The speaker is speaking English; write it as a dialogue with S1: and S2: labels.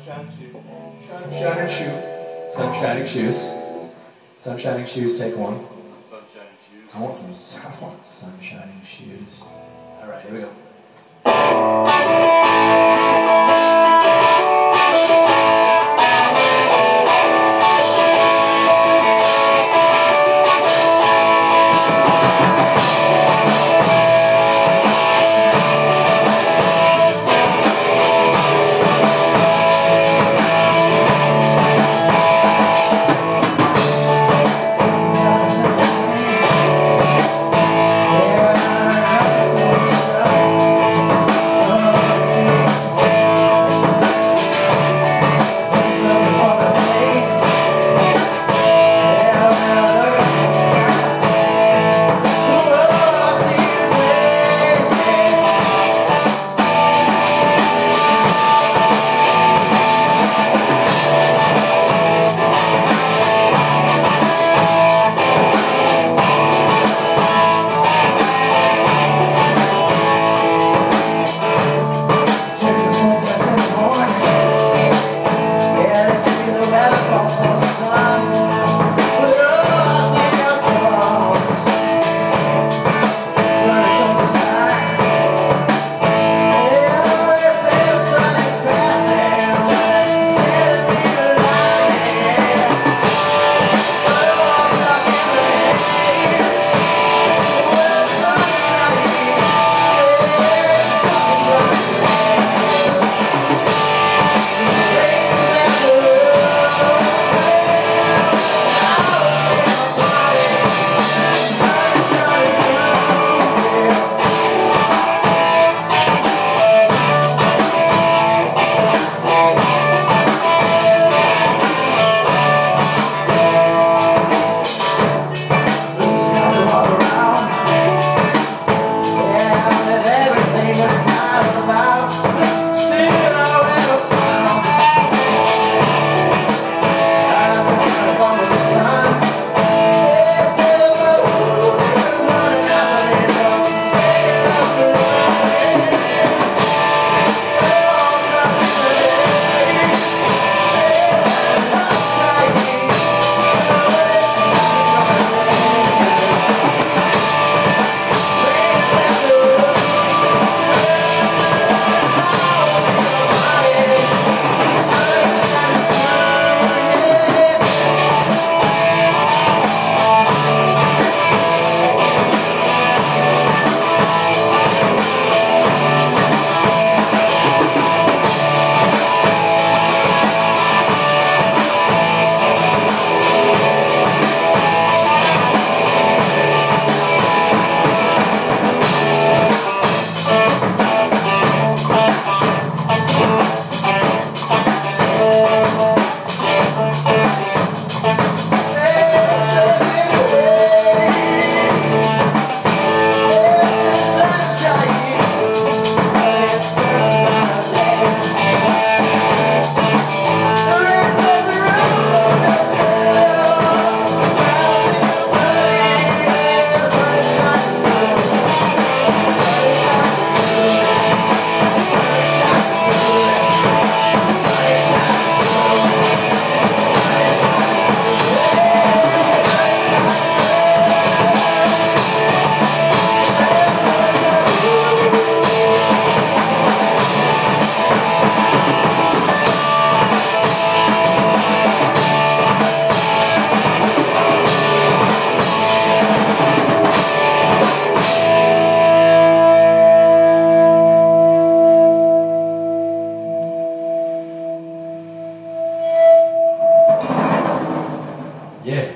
S1: Sunshine shoes.
S2: Sunshine and shoe. Sunshining shoes. Sunshining shoes, take one.
S1: Some sunshine shoes.
S2: I want some I want sunshining shoes. Alright, here we go. Yeah,